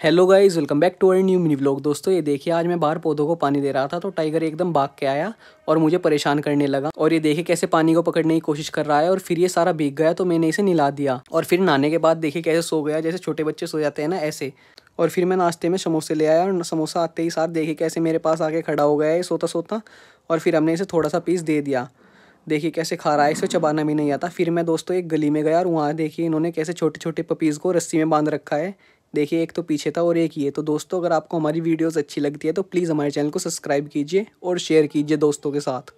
Hello guys welcome back to our new mini vlog दोस्तों। ये देखिए, आज मैं बाहर पौधों को पानी दे रहा था तो टाइगर एकदम भाग के आया और मुझे परेशान करने लगा। और ये देखिए, कैसे पानी को पकड़ने की कोशिश कर रहा है, और फिर ये सारा भीग गया तो मैंने इसे निला दिया। और फिर नहाने के बाद देखिए, कैसे सो गया, जैसे छोटे बच्चे सो जाते हैं ना, ऐसे। और फिर मैं नाश्ते में समोसे ले आया, और समोसा आते ही साथ देखिए, कैसे मेरे पास आके खड़ा हो गया है सोता सोता और फिर हमने इसे थोड़ा सा पीस दे दिया। देखिए, कैसे खा रहा है इसे चबाना भी नहीं आता। फिर मैं दोस्तों, एक गली में गया, और वहाँ देखिए, इन्होंने कैसे छोटे छोटे पपीज़ को रस्सी में बाँध रखा है। देखिए, एक तो पीछे था और एक ये। तो दोस्तों, अगर आपको हमारी वीडियोस अच्छी लगती है तो प्लीज़ हमारे चैनल को सब्सक्राइब कीजिए और शेयर कीजिए दोस्तों के साथ।